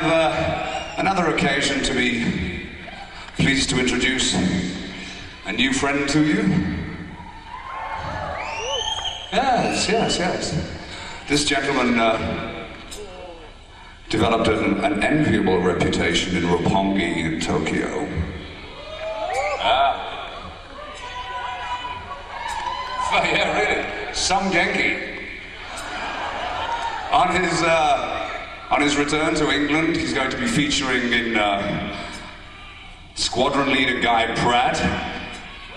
have uh, another occasion to be pleased to introduce a new friend to you. Yes, yes, yes. This gentleman uh, developed an, an, enviable reputation in Roppongi in Tokyo. Ah. Oh, yeah, really. Some Genki. On his. Uh, on his return to England, he's going to be featuring in uh, squadron leader Guy Pratt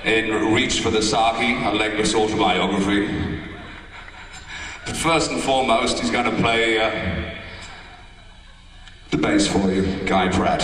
in Reach for the Saki, a legless autobiography. But first and foremost, he's going to play uh, the bass for you, Guy Pratt.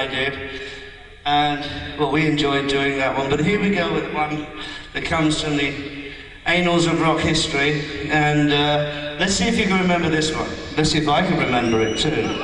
I did, and well, we enjoyed doing that one. But here we go with one that comes from the annals of rock history, and uh, let's see if you can remember this one. Let's see if I can remember it too.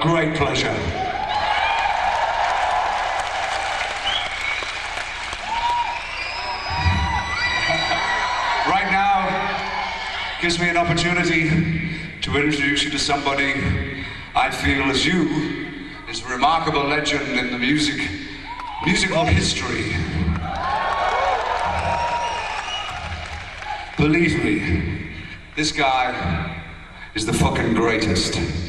Great pleasure. Right now gives me an opportunity to introduce you to somebody I feel as you is a remarkable legend in the music musical history. Believe me, this guy is the fucking greatest.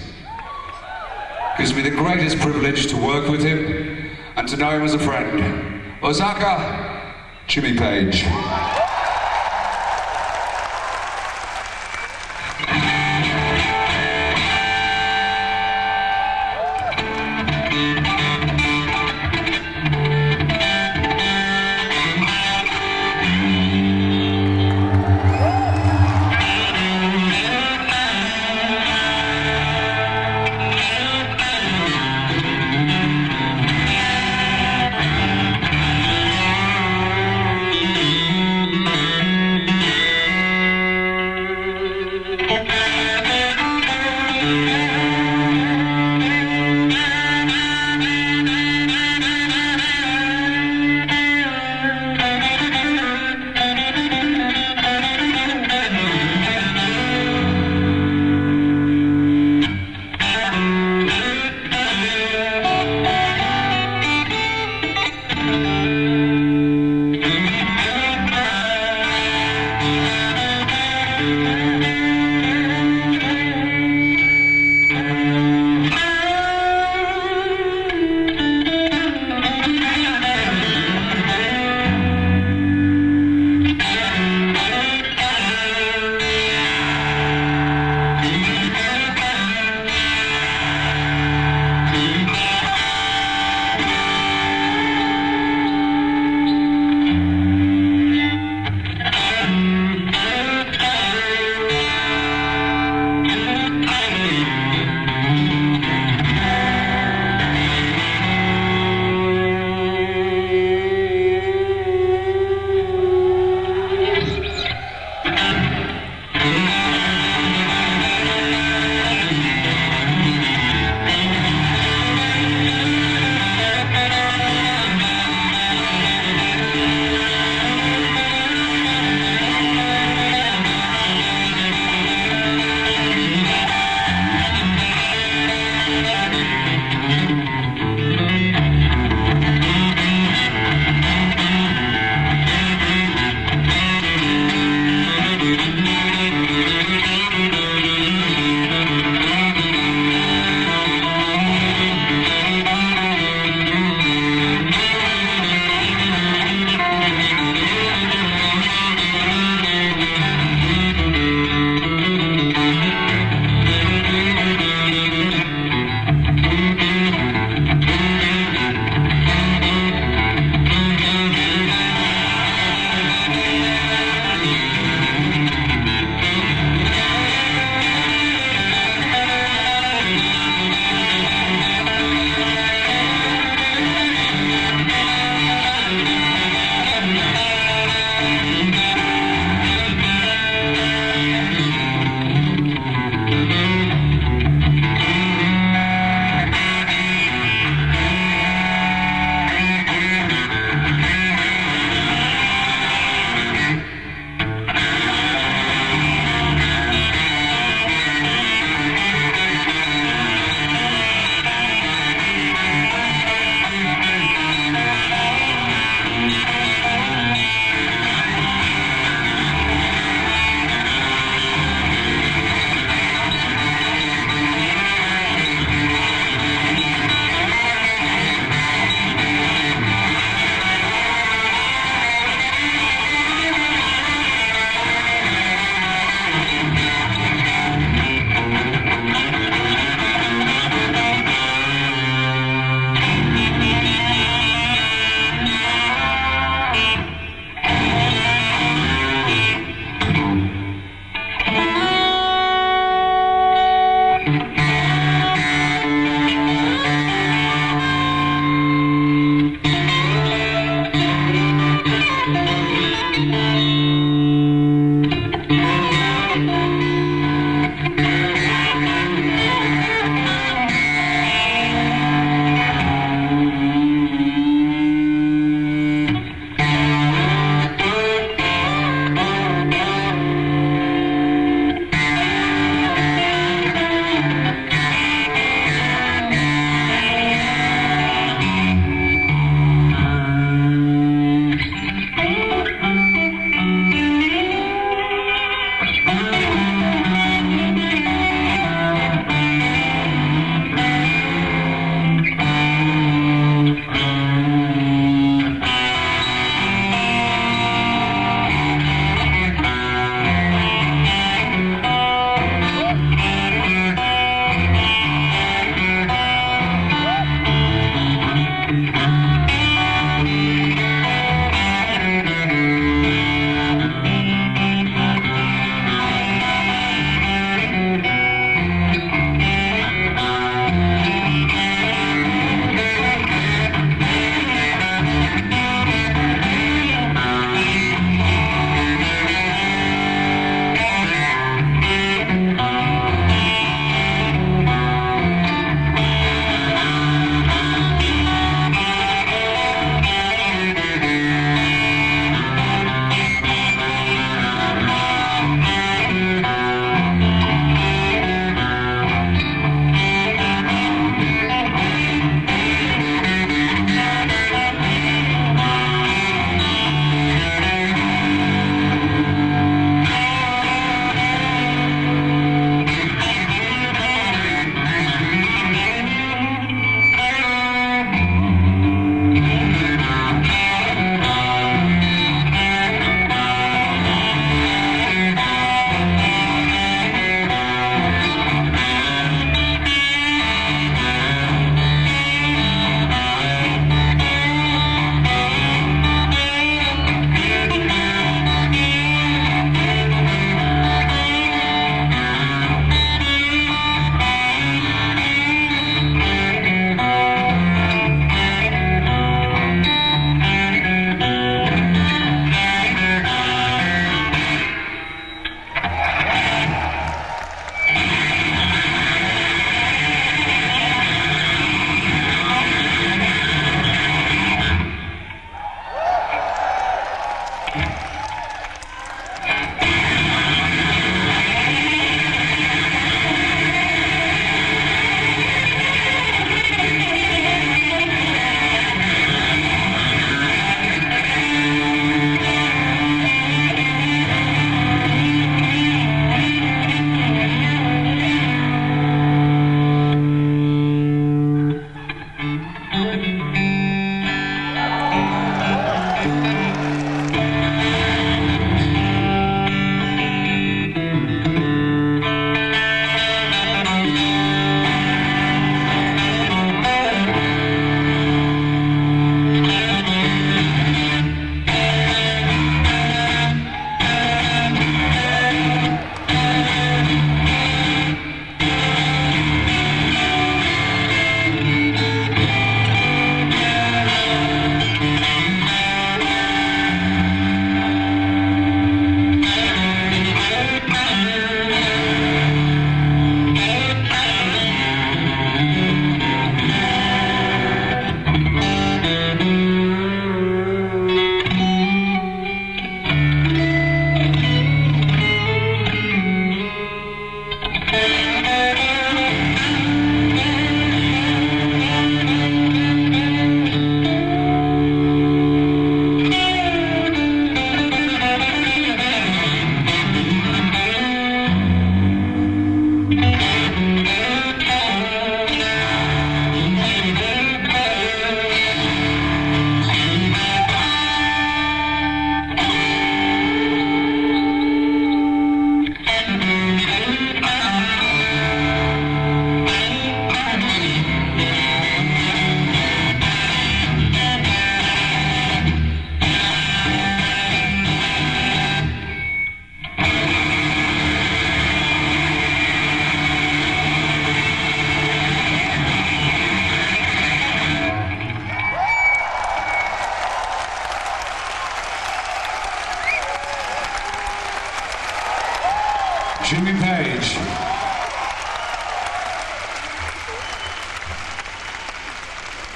It gives me the greatest privilege to work with him and to know him as a friend. Osaka, Jimmy Page.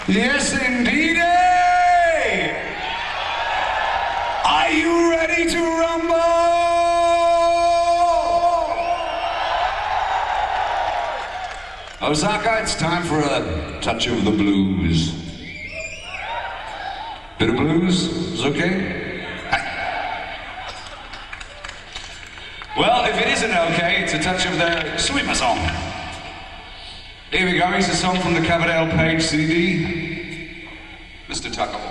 Yes, indeed. Eh? Are you ready to rumble? Osaka, it's time for a touch of the blues. Bit of blues is okay? Well, if it isn't okay, it's a touch of the sweet song. Here we go. Here's a song from the Coverdale Page CD. Mr. Tucker.